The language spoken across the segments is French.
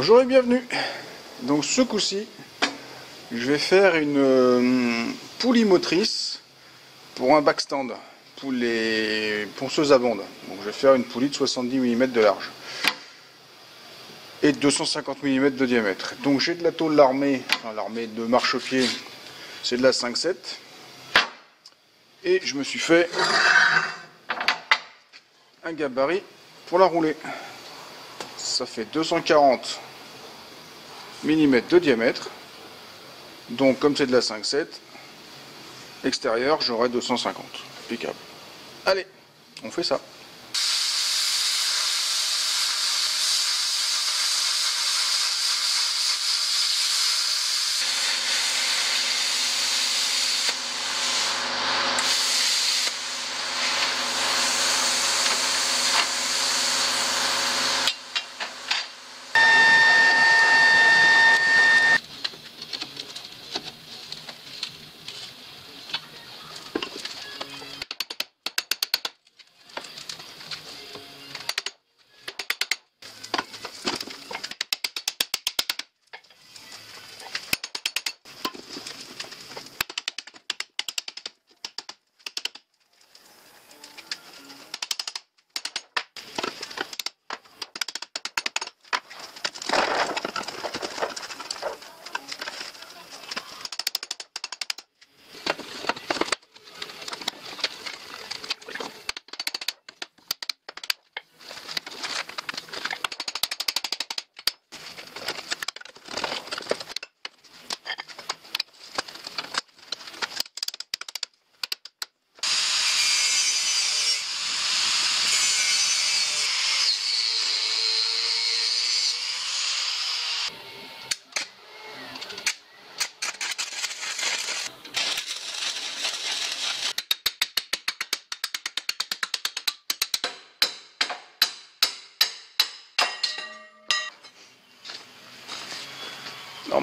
Bonjour et bienvenue. Donc ce coup-ci, je vais faire une euh, poulie motrice pour un backstand, pour les ponceuses à bande. Donc je vais faire une poulie de 70 mm de large et 250 mm de diamètre. Donc j'ai de la tôle l'armée, enfin l'armée de marchepied, c'est de la 5.7. Et je me suis fait un gabarit pour la rouler. Ça fait 240 mm de diamètre. Donc comme c'est de la 5.7, extérieur j'aurai 250. Impeccable. Allez, on fait ça.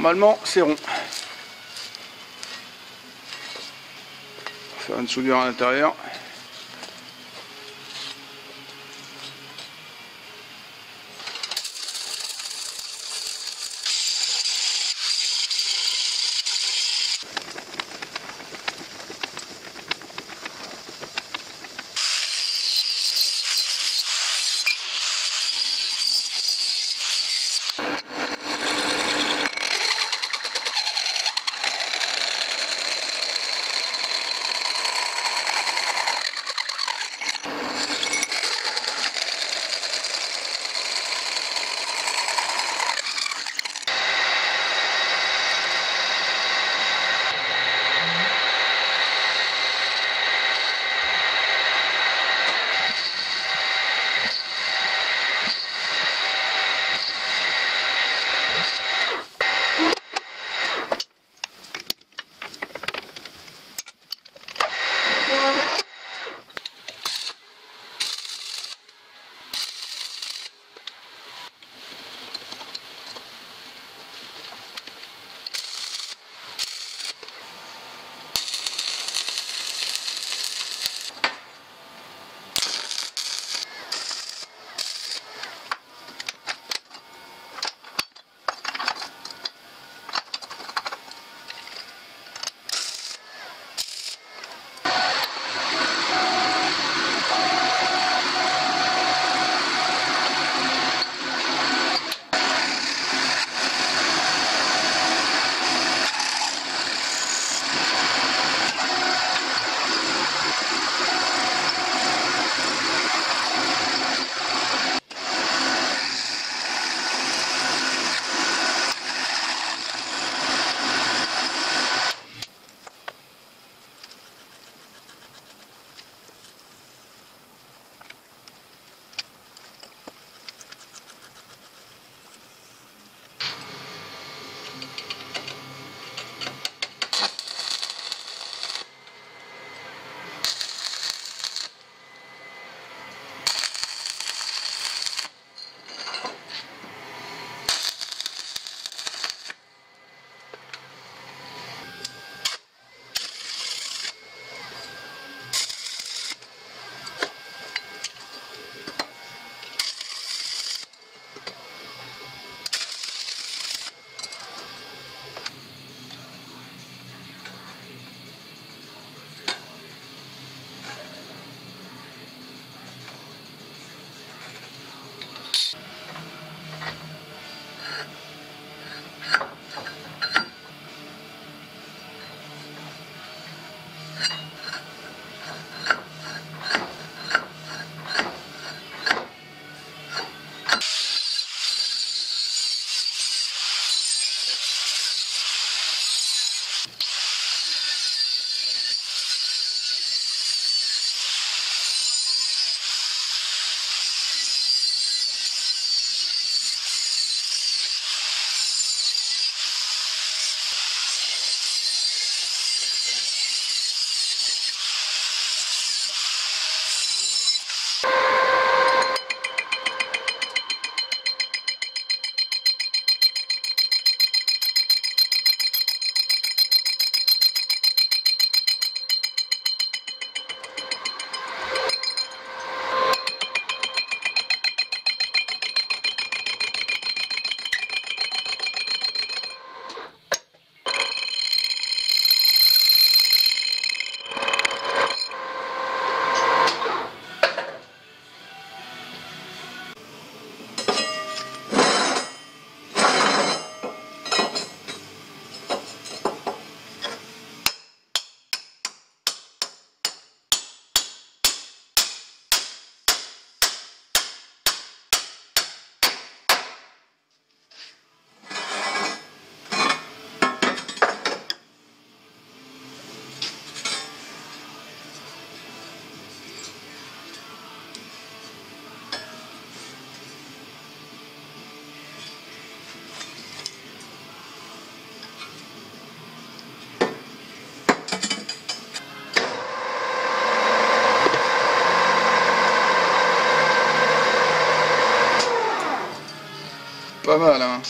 Normalement, c'est rond. Faire une soudure à l'intérieur. あ。Pas mal, hein.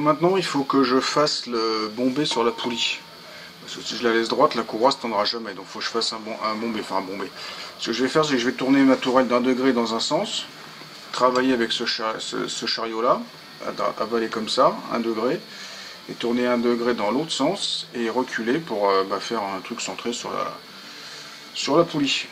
Maintenant il faut que je fasse le bombé sur la poulie. Parce que si je la laisse droite, la courroie ne tendra jamais. Donc il faut que je fasse un, bombé, enfin un bombé. Ce que je vais faire, c'est que je vais tourner ma tourelle d'un degré dans un sens, travailler avec ce, ce, chariot là, avaler comme ça, un degré, et tourner un degré dans l'autre sens, et reculer pour euh, bah, faire un truc centré sur la, sur la poulie.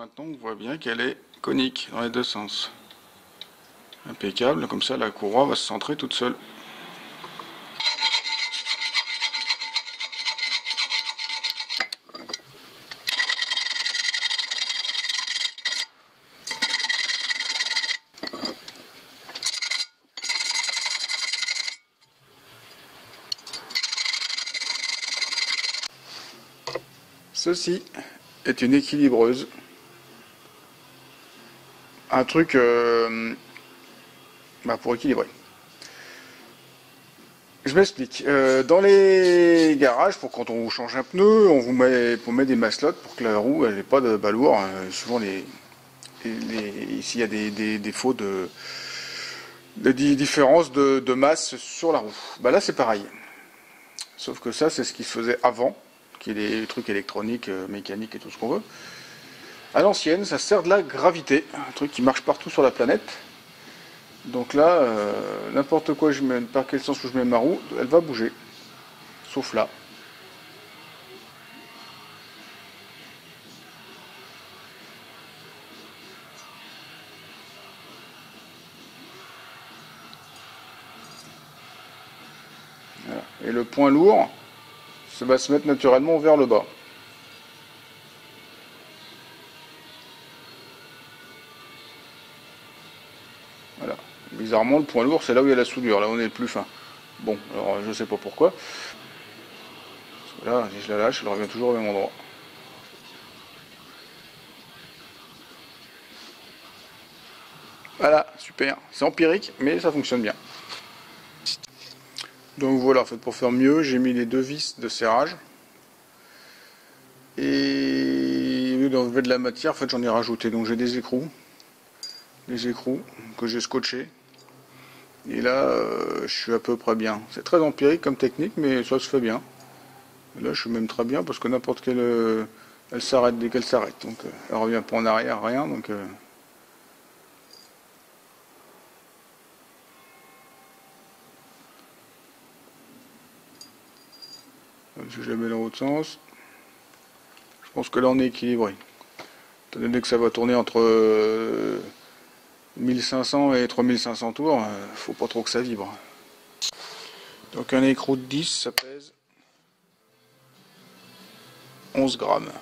maintenant on voit bien qu'elle est conique dans les deux sens. Impeccable, comme ça la courroie va se centrer toute seule. Ceci est une équilibreuse un truc euh, bah, pour équilibrer. Je m'explique. Euh, dans les garages, pour quand on change un pneu, on vous met, pour mettre des maslottes pour que la roue n'ait pas de balourd. Hein. souvent, les, ici, il y a des, défauts de, de différence de, masse sur la roue. Bah là, c'est pareil. Sauf que ça, c'est ce qui se faisait avant, qui est les trucs électroniques, euh, mécaniques et tout ce qu'on veut. À l'ancienne, ça sert de la gravité, un truc qui marche partout sur la planète. Donc là, euh, n'importe quoi, je mets, par quel sens où je mets ma roue, elle va bouger. Sauf là. Et le point lourd, ça va se mettre naturellement vers le bas. Bizarrement, le point lourd, c'est là où il y a la soudure, là où on est le plus fin. Bon, alors je sais pas pourquoi. Parce que là, si je la lâche, elle revient toujours au même endroit. Voilà, super. C'est empirique, mais ça fonctionne bien. Donc voilà, en fait, pour faire mieux, j'ai mis les deux vis de serrage. Et au lieu d'enlever de la matière, en fait, j'en ai rajouté. Donc j'ai des écrous. Des écrous que j'ai scotchés. Et là, euh, je suis à peu près bien. C'est très empirique comme technique, mais ça se fait bien. là, je suis même très bien parce que n'importe quelle... Euh, elle s'arrête dès qu'elle s'arrête. Donc, euh, elle revient pas en arrière, rien. Donc, si je la mets dans l'autre sens, je pense que là on est équilibré. Étant donné que ça va tourner entre 1500 et 3500 tours, euh, faut pas trop que ça vibre. Donc un écrou de 10, ça pèse 11 grammes.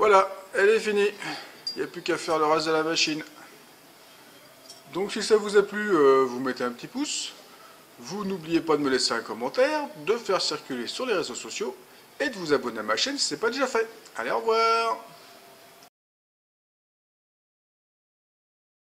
Voilà, elle est finie. Il n'y a plus qu'à faire le reste de la machine. Donc si ça vous a plu, euh, vous mettez un petit pouce. Vous n'oubliez pas de me laisser un commentaire, de faire circuler sur les réseaux sociaux et de vous abonner à ma chaîne si ce n'est pas déjà fait. Allez, au revoir